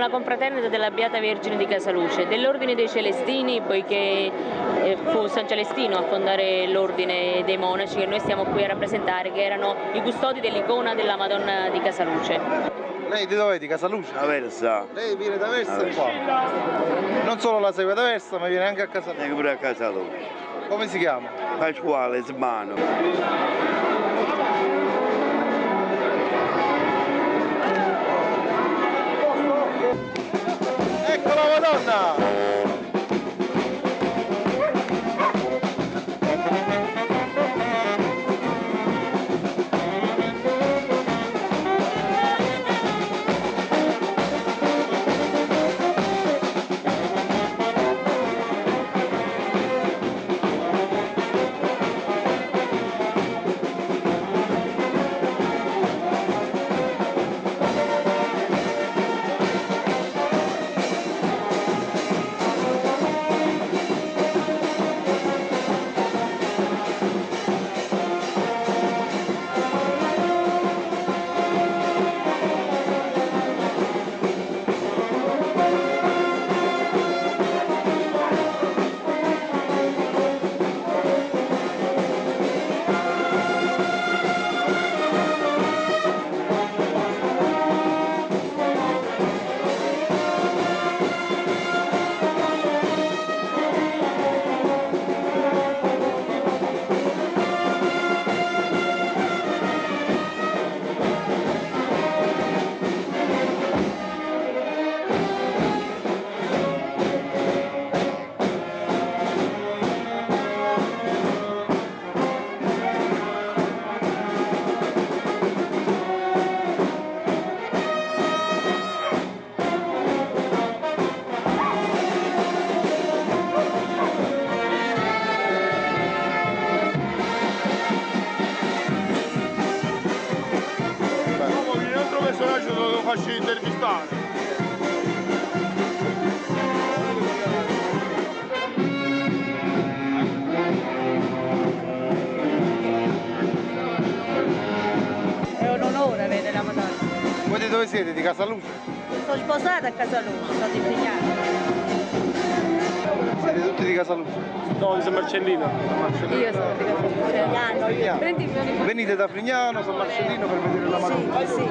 la confraternita della Beata Vergine di Casaluce, dell'Ordine dei Celestini, poiché eh, fu San Celestino a fondare l'Ordine dei Monaci che noi stiamo qui a rappresentare, che erano i custodi dell'icona della Madonna di Casaluce. Lei di dove? Di Casaluce? Aversa. Lei viene da Versa Aversa. qua. Non solo la segue da Versa, ma viene anche a Casaluce. Anche pure a Casaluce. Come si chiama? Pasquale Smano. Personaggio lo faccio intervistare. È un onore avere la Madonna. Voi di dove siete? Di Casaluce? Sono sposata a Casaluce, sono di. Siete tutti di Casaluce? No, di San Marcellino. Io sono di mio nipote. Venite da Frignano, San Marcellino per vedere la Madonna. Sì, sì.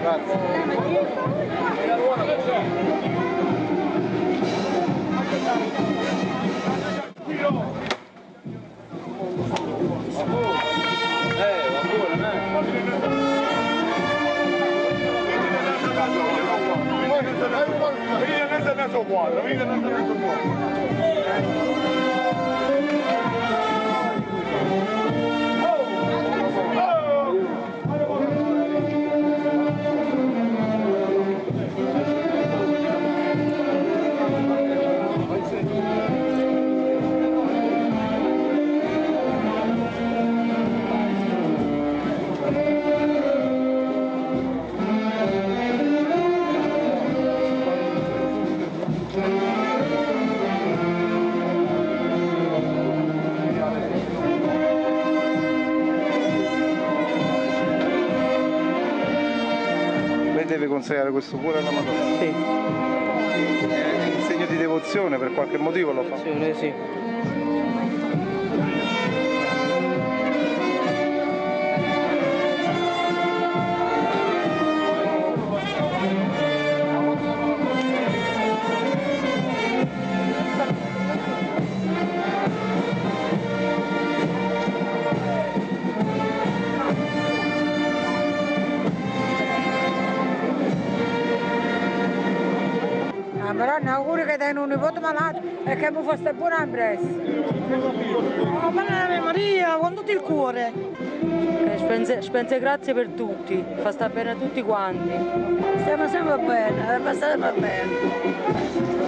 Grazie. Venite nel mezzo uguale, venite nel mezzo uguale. Lei deve consegnare questo cuore alla Madonna. Sì, È in segno di devozione, per qualche motivo lo fa. sì, sì. Madonna, auguri che dai un nipote malato e che mi fosse buona impresa. Oh, Madonna Maria, con tutto il cuore. Spense, spense grazie per tutti, fa sta bene a tutti quanti. Stiamo sempre bene, va sempre bene.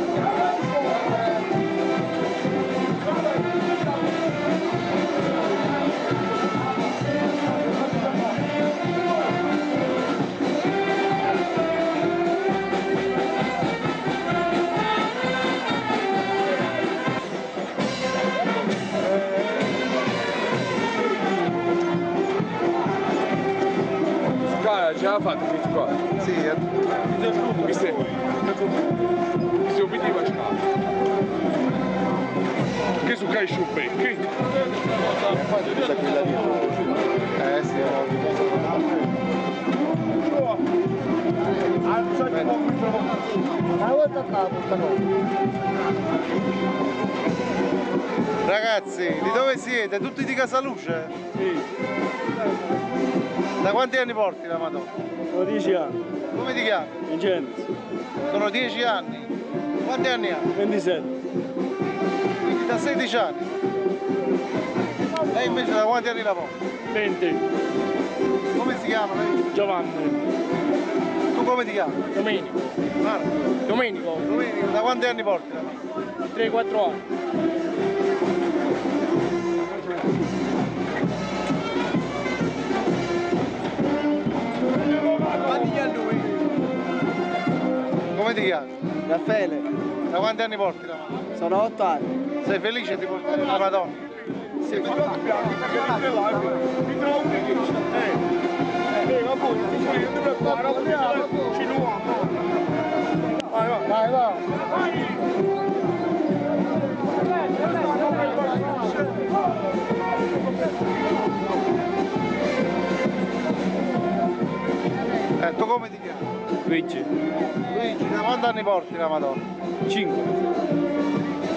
C'è già fatto questo qua. Sì, eh, Questo è... Questo è un video di Che su cai su becchi? eh sì. Ragazzi, di dove siete? Tutti di Casaluce? Sì, Da quanti anni porti la Madonna? ho 10 anni, Come ti chiami? Vincenzo, Sono 10 anni. Quanti anni hai? 27, Quindi da 16 anni. Lei invece da quanti anni la porti? 20, Come si chiama lei? Giovanni, Tu come ti chiami? Domenico, Marco. Domenico, Domenico, da quanti anni porti la Madonna? 3-4 anni. Come ti chiami? Raffaele, Da quanti anni porti la Madonna? sono 8 anni. Sei felice di portare la Madonna? Sì, non perché mi trovo che Eh, eh, ma poi, io ti preparo, ci nuovo. Vai, vai. Vai, vai. Eh, tu come ti chiami? Luigi, Luigi, da quanti anni porti la Madonna? 5,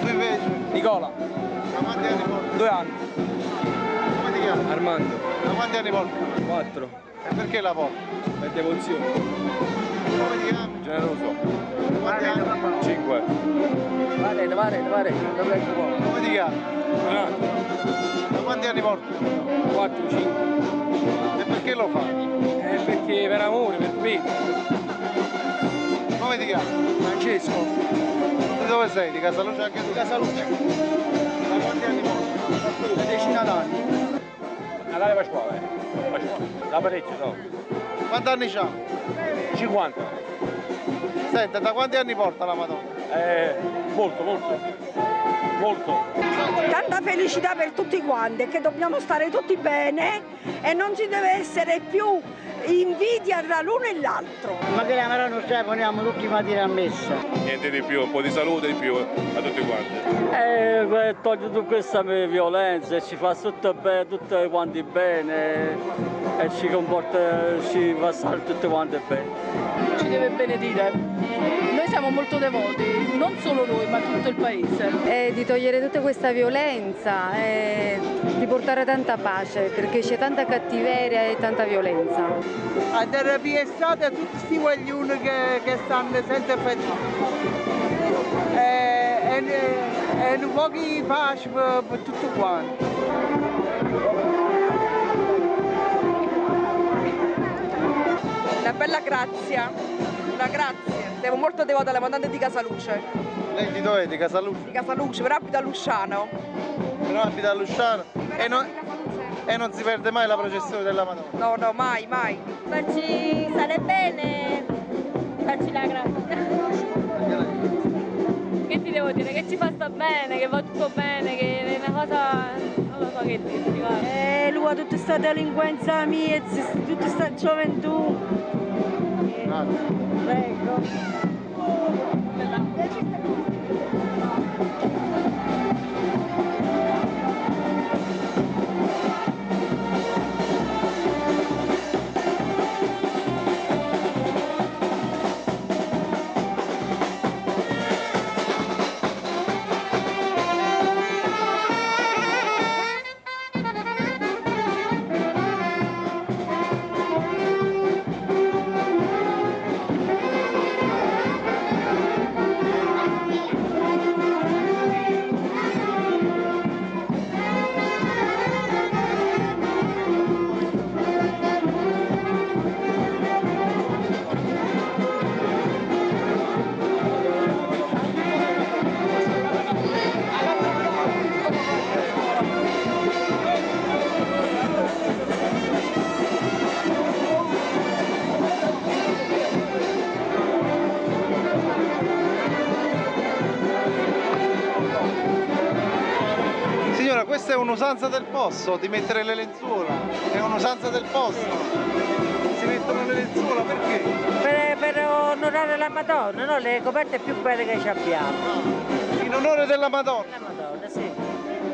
Tu invece? Nicola, Da quanti anni porti? 2 anni, Come ti chiami? Armando, Da quanti anni porti? 4, E perché la porti? per devozione, Come ti chiami? generoso, quanti anni? 5. Vale, vale, vale, dove Come ti chiami? Renato, Da quanti anni porti? 4, 5. E perché lo fai? Eh, perché per amore, per bene. Chiami? Francesco, Di dove sei? Di Casaluce anche tu? Casaluce, Da quanti anni porti? una decina d'anni. Natale Pasquale. Pasquale. Da parecchio sono. Quanti anni c'ha? 50. Senta, da quanti anni porta la Madonna? Eh, molto, molto. Molto. Tanta felicità per tutti quanti, che dobbiamo stare tutti bene e non ci deve essere più invidia tra l'uno e l'altro. Ma che la Marano stai poniamo tutti mattina a messa. niente di più, un po' di salute di più a tutti quanti. Eh, toglie tutta questa violenza e ci fa tutto bene, tutti quanti bene e ci comporta, ci fa stare tutti quanti bene. ci deve benedire. Siamo molto devoti, non solo noi, ma tutto il paese. è di togliere tutta questa violenza e di portare tanta pace perché c'è tanta cattiveria e tanta violenza. A terapia estate a tutti questi guaglioni che, che stanno senza fatica. E, e, e un po' di pace per, per tutti Una bella grazia, una grazia. Siamo molto devoti alla Madonna di Casaluce. Lei di dove? Di Casaluce? Di Casaluce, però abita a Lusciano. Però abita a Lusciano e non, e non si perde mai la processione della Madonna. No, no, mai, mai. Farci stare bene, farci la grazia. Che ti devo dire? Che ci fa sta bene, che va tutto bene, che è una cosa... non lo so che dirti, guarda. E lui ha tutta questa delinquenza mia, tutta questa gioventù. Prego. Signora, questa è un'usanza del posto, di mettere le lenzuola. È un'usanza del posto. ci mettono le lenzuola perché? Per, per onorare la Madonna, no? Le coperte più belle che ci abbiamo. In onore della Madonna. La Madonna, sì.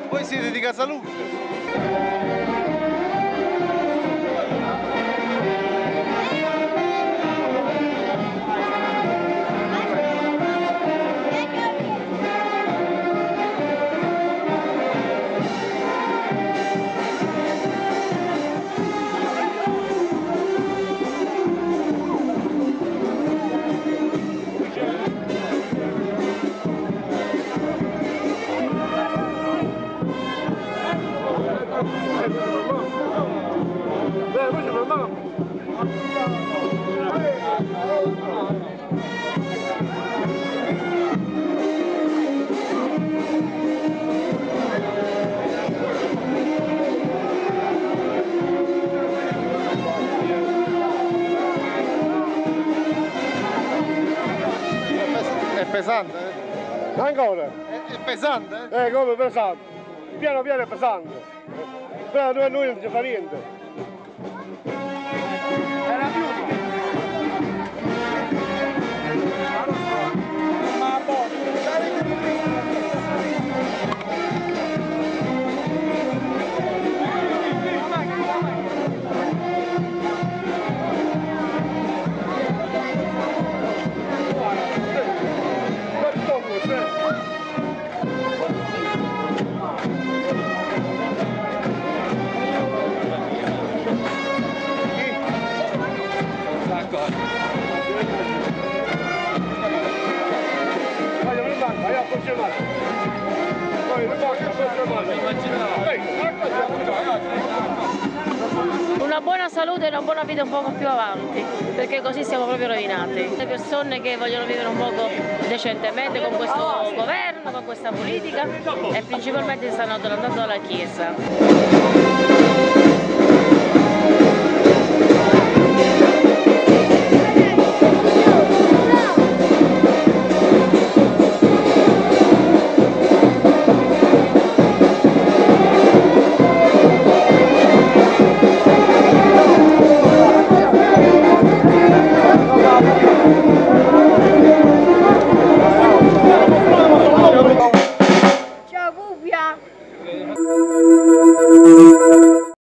Voi siete di Casaluce. Pesante, eh? Ancora? È, è pesante, eh? Eh, come pesante? Piano piano è pesante. Però noi, noi non salute e una buona vita un poco più avanti, perché così siamo proprio rovinati. Le persone che vogliono vivere un poco decentemente con questo governo, con questa politica e principalmente stanno allontanando dalla Chiesa.